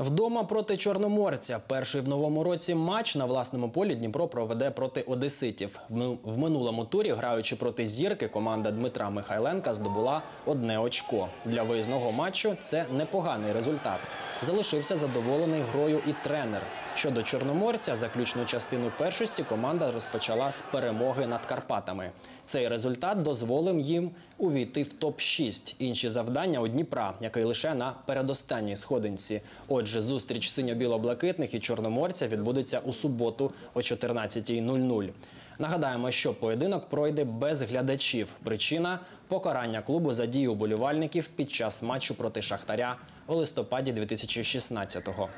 Вдома проти Чорноморця. Перший в новому році матч на власному полі Дніпро проведе проти Одеситів. В минулому турі, граючи проти зірки, команда Дмитра Михайленка здобула одне очко. Для виїзного матчу це непоганий результат. Залишився задоволений грою і тренер. Щодо Чорноморця, заключну частину першості команда розпочала з перемоги над Карпатами. Цей результат дозволив їм увійти в топ-6. Інші завдання у Дніпра, який лише на передостанній сходинці. Отже, зустріч синьо-біло-блакитних і чорноморця відбудеться у суботу о 14.00. Нагадаємо, що поєдинок пройде без глядачів. Причина покарання клубу за дії уболівальників під час матчу проти Шахтаря у листопаді 2016-го.